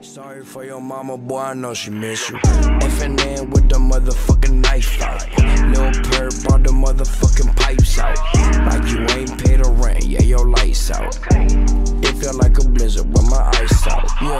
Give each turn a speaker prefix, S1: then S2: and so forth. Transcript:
S1: Sorry for your mama, boy, I know she miss you. FNN with the motherfucking knife out. Lil Perp brought the motherfucking pipes out. Like you ain't paid the rent, yeah, your lights out. It felt like a blizzard with my eyes out. Yeah.